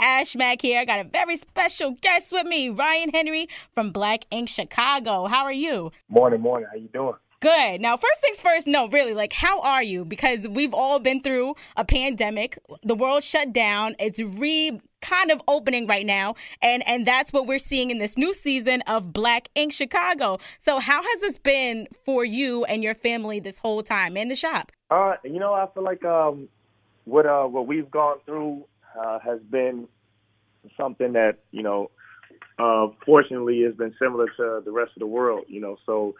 AshMac here. I got a very special guest with me, Ryan Henry from Black Ink Chicago. How are you? Morning, morning. How you doing? Good. Now, first things first, no, really, like, how are you? Because we've all been through a pandemic. The world shut down. It's re kind of opening right now and and that's what we're seeing in this new season of black ink chicago so how has this been for you and your family this whole time in the shop uh you know i feel like um what uh what we've gone through uh, has been something that you know uh fortunately has been similar to the rest of the world you know so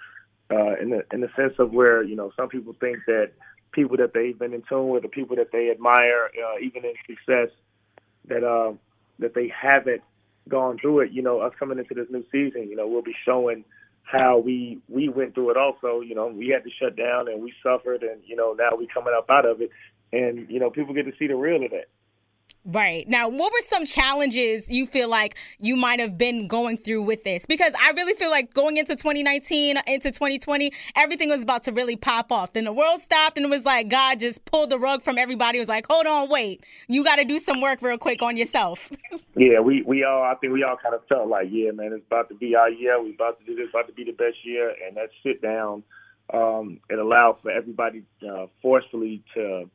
uh, in the in the sense of where you know some people think that people that they've been in tune with, the people that they admire, uh, even in success, that uh, that they haven't gone through it. You know, us coming into this new season, you know, we'll be showing how we we went through it. Also, you know, we had to shut down and we suffered, and you know, now we coming up out of it, and you know, people get to see the real of that. Right. Now, what were some challenges you feel like you might have been going through with this? Because I really feel like going into 2019, into 2020, everything was about to really pop off. Then the world stopped and it was like God just pulled the rug from everybody. It was like, hold on, wait. You got to do some work real quick on yourself. yeah, we, we all, I think we all kind of felt like, yeah, man, it's about to be our year. We're about to do this, about to be the best year. And that sit down, um, it allowed for everybody uh, forcefully to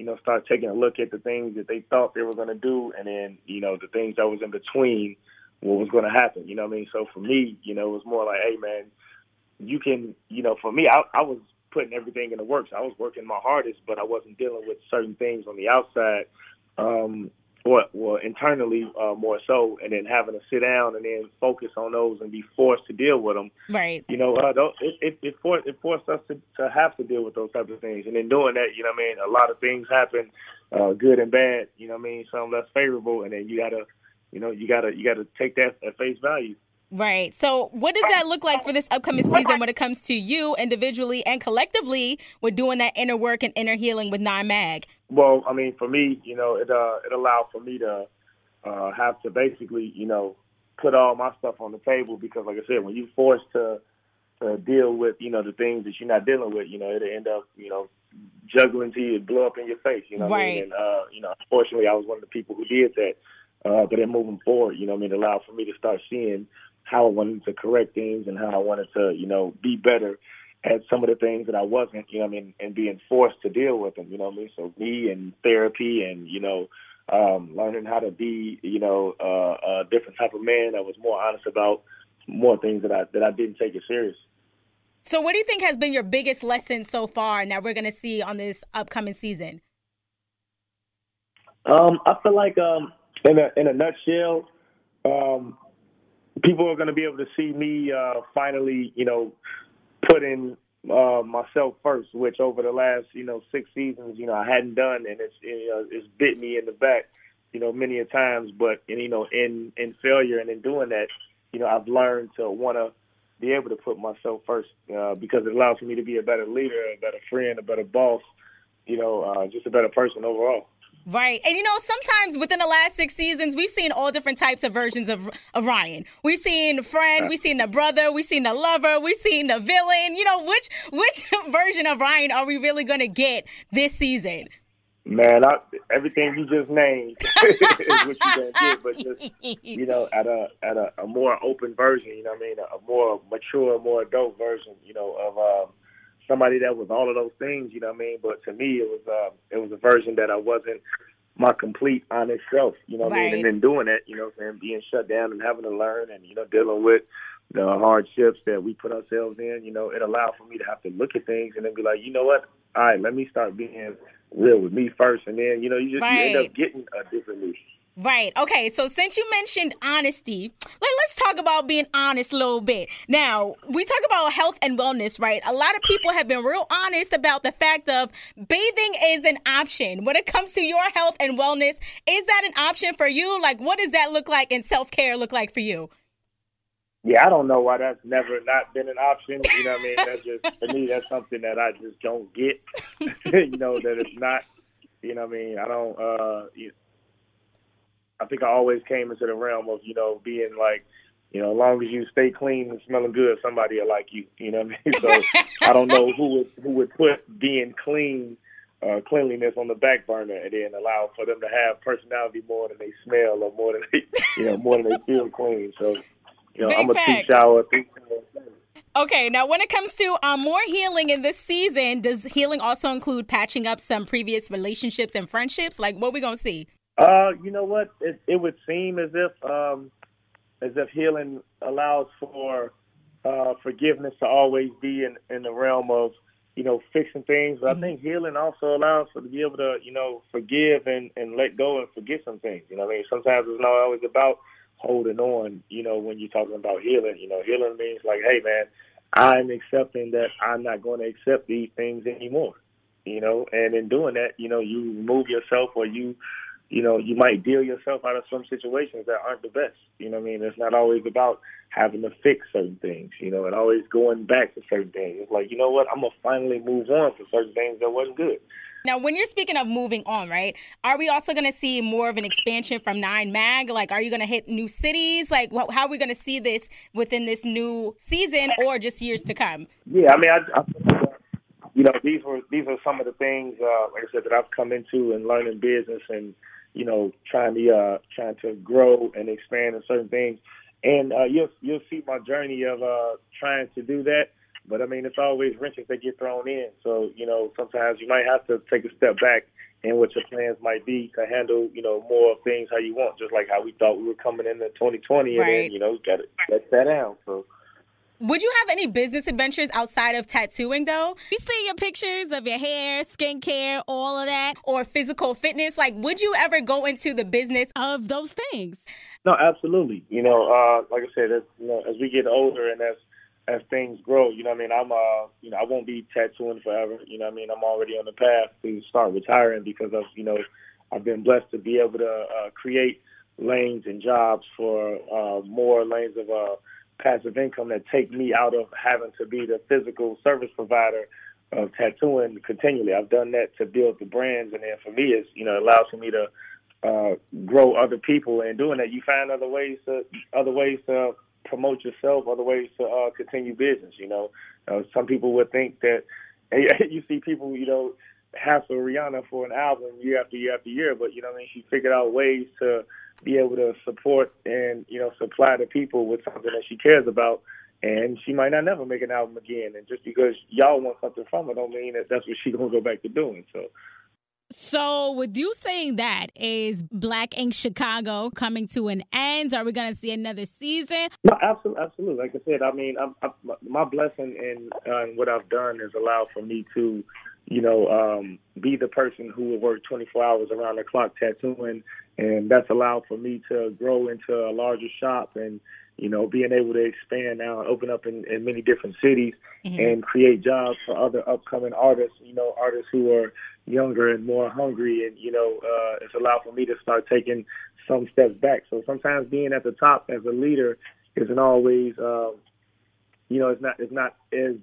you know, start taking a look at the things that they thought they were going to do, and then you know the things that was in between, what was going to happen. You know what I mean? So for me, you know, it was more like, hey man, you can, you know, for me, I, I was putting everything in the works. I was working my hardest, but I wasn't dealing with certain things on the outside. Um, or well internally uh, more so, and then having to sit down and then focus on those and be forced to deal with them. Right. You know, uh, it it it forced it forced us to to have to deal with those type of things, and in doing that, you know, what I mean, a lot of things happen, uh, good and bad. You know, what I mean, some less favorable, and then you gotta, you know, you gotta you gotta take that at face value. Right. So, what does that look like for this upcoming season when it comes to you individually and collectively with doing that inner work and inner healing with Nine Mag? Well, I mean, for me, you know, it uh, it allowed for me to uh, have to basically, you know, put all my stuff on the table because, like I said, when you're forced to to deal with, you know, the things that you're not dealing with, you know, it'll end up, you know, juggling to you, blow up in your face. You know, what right. I mean? And uh, you know, unfortunately, I was one of the people who did that. Uh, but then moving forward, you know, I mean, it allowed for me to start seeing how I wanted to correct things and how I wanted to, you know, be better at some of the things that I wasn't, you know, I mean, and being forced to deal with them, you know what I mean? So me and therapy and, you know, um, learning how to be, you know, uh, a different type of man that was more honest about more things that I that I didn't take it serious. So, what do you think has been your biggest lesson so far, and that we're going to see on this upcoming season? Um, I feel like, um, in a in a nutshell, um, people are going to be able to see me uh, finally, you know, putting uh, myself first, which over the last, you know, six seasons, you know, I hadn't done, and it's you know, it's bit me in the back, you know, many a times. But and, you know, in in failure and in doing that, you know, I've learned to want to be able to put myself first uh, because it allows for me to be a better leader, a better friend, a better boss, you know, uh, just a better person overall. Right. And you know, sometimes within the last six seasons, we've seen all different types of versions of, of Ryan. We've seen friend, we've seen the brother, we've seen the lover, we've seen the villain. You know, which which version of Ryan are we really gonna get this season? Man, I, everything you just named is what you're gonna get, but just you know, at a at a, a more open version, you know what I mean, a, a more mature, more adult version, you know, of um, somebody that was all of those things, you know what I mean? But to me, it was uh, it was a version that I wasn't my complete honest self, you know what right. I mean? And then doing it, you know, and being shut down and having to learn and you know dealing with the hardships that we put ourselves in, you know, it allowed for me to have to look at things and then be like, you know what? All right, let me start being real with me first, and then you know you just right. you end up getting a different me. Right. Okay. So since you mentioned honesty, let, us talk about being honest a little bit. Now, we talk about health and wellness, right? A lot of people have been real honest about the fact of bathing is an option. When it comes to your health and wellness, is that an option for you? Like, what does that look like and self care look like for you? Yeah, I don't know why that's never not been an option. You know what I mean? That's just for me. That's something that I just don't get. you know that it's not. You know what I mean? I don't. uh I think I always came into the realm of you know being like, you know, as long as you stay clean and smelling good, somebody will like you. You know what I mean? So I don't know who would who would put being clean uh, cleanliness on the back burner, and then allow for them to have personality more than they smell or more than they, you know, more than they feel clean. So, you know, Big I'm a two shower, three shower. Okay, now when it comes to um, more healing in this season, does healing also include patching up some previous relationships and friendships? Like, what we gonna see? Uh, you know what? It, it would seem as if um, as if healing allows for uh, forgiveness to always be in, in the realm of you know fixing things. But I think healing also allows for to be able to you know forgive and, and let go and forget some things. You know, what I mean, sometimes it's not always about holding on. You know, when you're talking about healing, you know, healing means like, hey man, I'm accepting that I'm not going to accept these things anymore. You know, and in doing that, you know, you remove yourself or you you know, you might deal yourself out of some situations that aren't the best. You know what I mean? It's not always about having to fix certain things, you know, and always going back to certain things. It's like, you know what, I'm gonna finally move on from certain things that wasn't good. Now, when you're speaking of moving on, right? Are we also going to see more of an expansion from Nine Mag? Like, are you going to hit new cities? Like, wh- how are we going to see this within this new season or just years to come? Yeah, I mean, I, I you know, these were these are some of the things, uh, like I said, that I've come into and learning business and you know, trying to uh, trying to grow and expand in certain things. And uh, you'll you'll see my journey of uh, trying to do that. But I mean, it's always wrenches that get thrown in. So you know, sometimes you might have to take a step back and what your plans might be to handle, you know, more things how you want. Just like how we thought we were coming into 2020, and then you know, got to let that down. So. Would you have any business adventures outside of tattooing, though? We see your pictures of your hair, skincare, all of that, or physical fitness. Like, would you ever go into the business of those things? No, absolutely. You know, uh, like I said, as, you know, as we get older and as as things grow, you know, what I mean, I'm, uh, you know, I won't be tattooing forever. You know, what I mean, I'm already on the path to start retiring because of, you know, I've been blessed to be able to uh, create lanes and jobs for uh, more lanes of uh, passive income that take me out of having to be the physical service provider of tattooing continually. I've done that to build the brands, and then for me, it's you know, it allows for me to uh, grow other people and doing that you find other ways to other ways to promote yourself other ways to uh, continue business you know uh, some people would think that you see people you know hassle Rihanna for an album year after year after year but you know what I mean she figured out ways to be able to support and you know supply the people with something that she cares about and she might not never make an album again and just because y'all want something from her don't mean that that's what she's gonna go back to doing so So, with you saying that, is Black Ink Chicago coming to an end? Are we going to see another season? No, absolutely, absolutely. Like I said, I mean, I'm, I'm, my blessing in, uh, what I've done has allowed for me to, you know, um, be the person who will work 24 hours around the clock tattooing, and that's allowed for me to grow into a larger shop and, you know, being able to expand now and open up in, in many different cities and create jobs for other upcoming artists. You know, artists who are younger and more hungry, and you know, uh, it's allowed for me to start taking some steps back. So sometimes being at the top as a leader isn't always, um, you know, it's not it's not as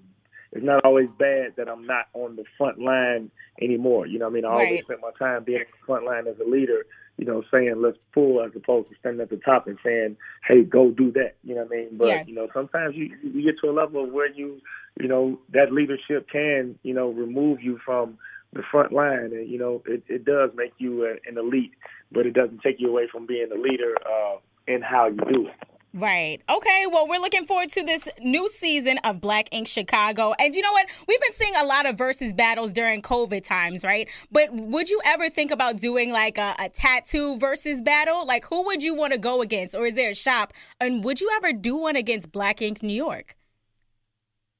it's not always bad that I'm not on the front line anymore. You know, what I mean, I always spent my time being at the front line as a leader. You know, saying let's pull as opposed to standing at the top and saying, "Hey, go do that." You know what I mean? But Yeah. you know, sometimes you you get to a level of where you you know that leadership can you know remove you from the front line, and you know it, it does make you a, an elite, but it doesn't take you away from being a leader uh, in how you do it. Right. Okay. Well, we're looking forward to this new season of Black Ink Chicago. And you know what? We've been seeing a lot of versus battles during COVID times, right? But would you ever think about doing like a, a tattoo versus battle? Like, who would you want to go against? Or is there a shop? And would you ever do one against Black Ink New York?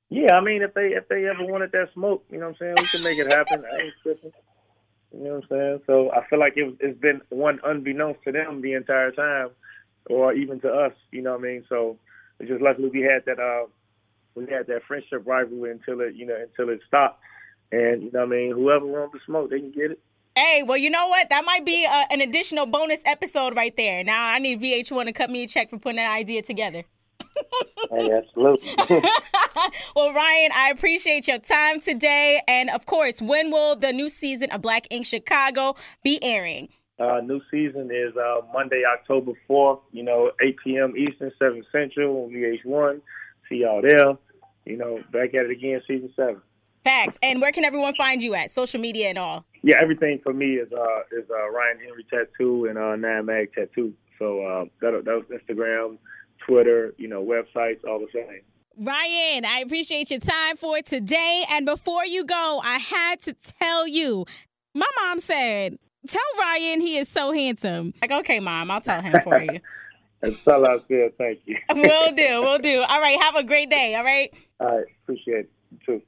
Yeah, I mean, if they if they ever wanted that smoke, you know what I'm saying, we can make it happen. I ain't tripping. You know what I'm saying? So I feel like it, it's been one unbeknownst to them the entire time, or even to us. You know what I mean? So it's just luckily we had that uh we had that friendship rivalry until it you know until it stopped. And you know what I mean? Whoever wants to smoke, they can get it. Hey, well, you know what? That might be uh an additional bonus episode right there. Now I need VH1 to cut me a check for putting that idea together. Hey, absolutely. well, Ryan, I appreciate your time today. And of course, when will the new season of Black Ink Chicago be airing? Uh, new season is uh, Monday, October 4th, you know, 8 p.m. Eastern, 7 Central on VH1. See y'all there. You know, back at it again, season 7. Facts. And where can everyone find you at? Social media and all. Yeah, everything for me is uh is uh, Ryan Henry Tattoo and uh Mag Tattoo. So uh, that that was Instagram, Twitter, you know, websites, all the same. Ryan, I appreciate your time for today. And before you go, I had to tell you, my mom said, tell Ryan he is so handsome. Like, okay, mom, I'll tell him for you. That's all I said. Thank you. we'll do. We'll do. All right. Have a great day. All right. All right. Appreciate it. You too.